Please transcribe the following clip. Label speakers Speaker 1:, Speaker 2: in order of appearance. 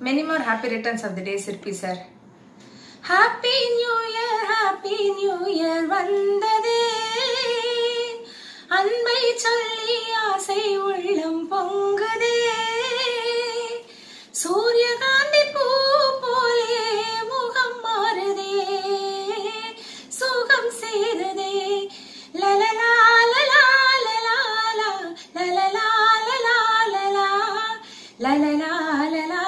Speaker 1: many more happy returns of the day Sirpi sir
Speaker 2: happy new year happy new year வந்ததே அன்பை சொல்லி ஆசை உள்ளம் பொங்குதே சூரியகாந்தி பூ போலே முகம் மாறுதே சுகம் சேருதே லலலா லலா லலா லலலா லலலா லலலா லலலா